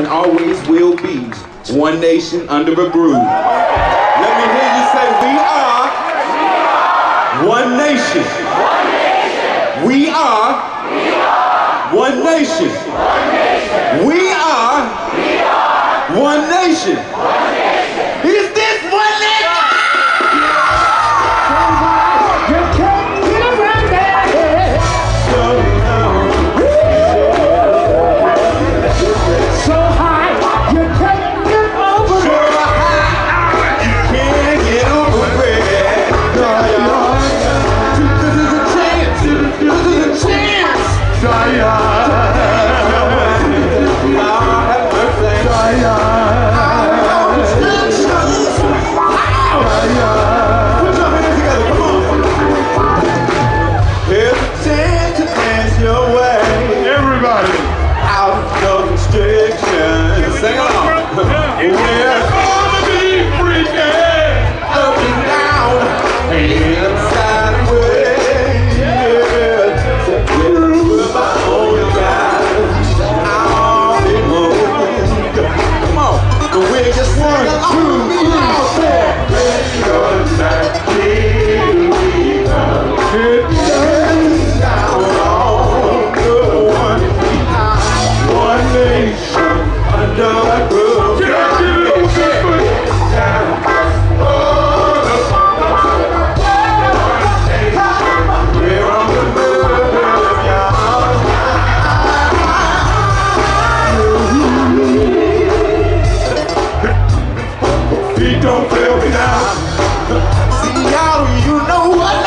and always will be one nation under a groove. Let me hear you say, we are, we are one nation. We are, one nation. We are, we are one nation. One nation. Don't fail me now. See how you know what?